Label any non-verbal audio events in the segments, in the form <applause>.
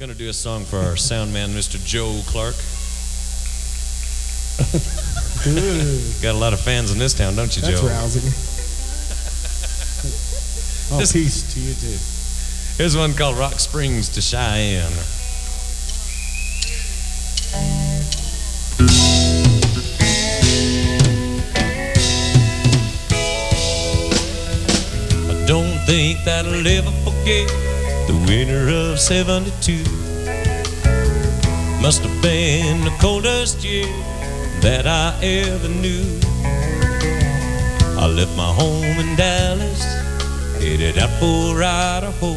Gonna do a song for our sound man, Mr. Joe Clarke. <laughs> Got a lot of fans in this town, don't you, That's Joe? rousing. <laughs> oh, This- peace to you too. Here's one called Rock Springs to Cheyenne. I don't think that I'll ever forget the winter of 72. Must have been the coldest year that I ever knew. I left my home in Dallas, headed out for Idaho.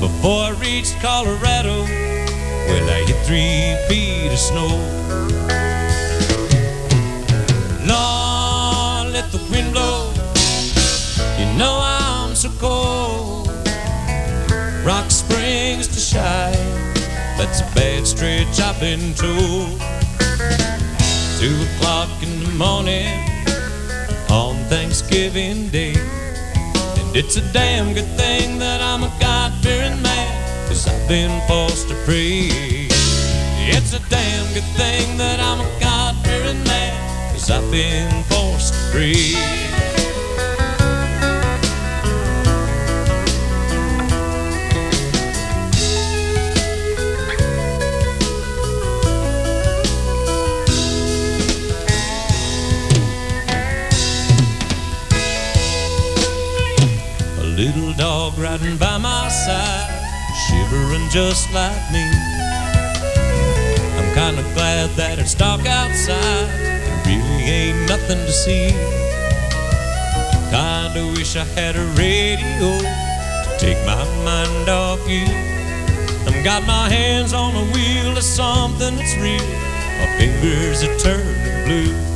Before I reached Colorado, well, I hit three feet of snow. Lord, let the wind that's a bad stretch I've been told. Two o'clock in the morning on Thanksgiving Day. And it's a damn good thing that I'm a God-fearing man, cause I've been forced to pray. It's a damn good thing that I'm a God-fearing man, cause I've been forced to pray. Little dog riding by my side, shivering just like me. I'm kinda glad that it's dark outside. There really ain't nothing to see. Kinda wish I had a radio to take my mind off you. I've got my hands on the wheel of something that's real. My fingers are turning blue.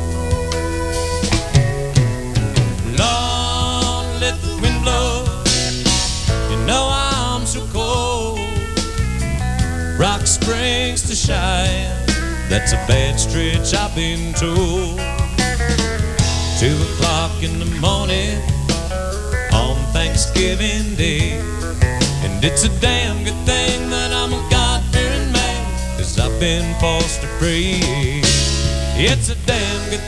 Springs that's a bad stretch I've been told. Two o'clock in the morning on Thanksgiving Day. And it's a damn good thing that I'm a God-fearing man, cause I've been forced to pray. It's a damn good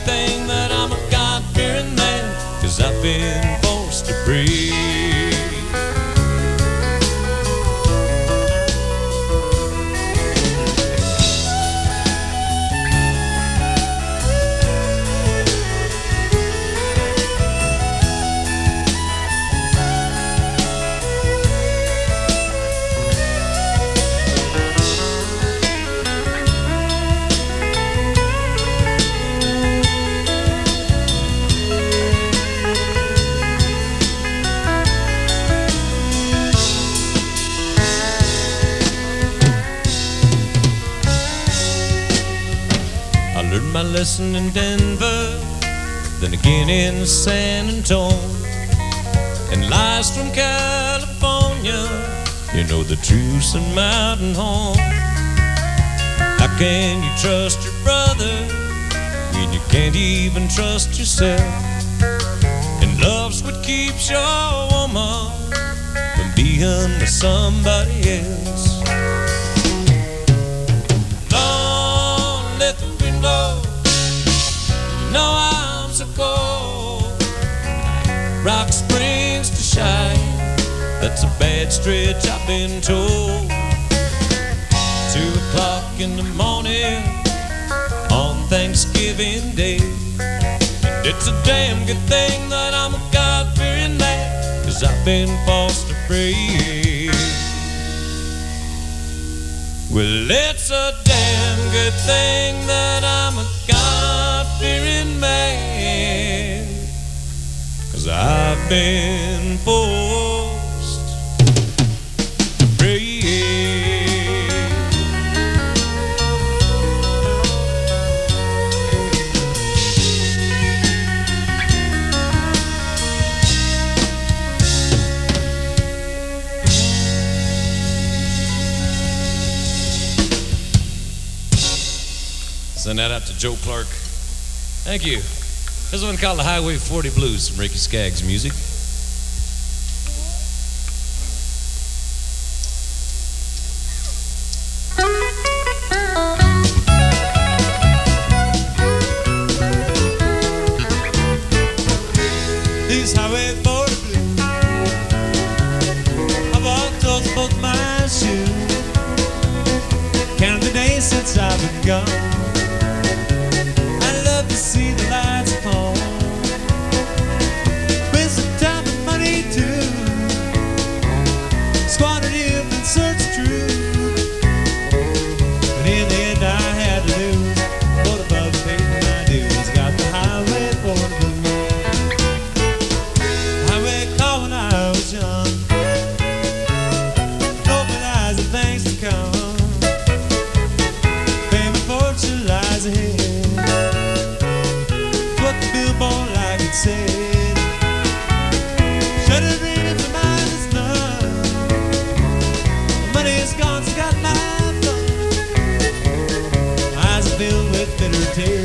my lesson in Denver, then again in San Antonio. And lies from California, you know the truth's a mountain home. How can you trust your brother when you can't even trust yourself? And love's what keeps your woman from being with somebody else. Lord, let the wind blow. Bad stretch I've been told. Two o'clock in the morning on Thanksgiving Day. And it's a damn good thing that I'm a God-fearing man, cause I've been forced to pray. Well, it's a damn good thing that I'm a God fearing man. Cause I've been forced Send that out to Joe Clarke. Thank you. This one called the Highway 40 Blues from Ricky Skaggs music. These highway 40 blues I walked those both my shoes the days since I've been gone lies ahead. What the billboard like it said. Should have in if the mind is none. Money is gone, so got my thumb. Eyes filled with bitter tears.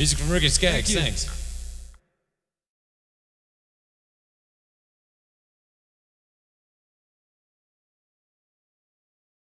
Music from Ricky Skaggs. Thank thanks.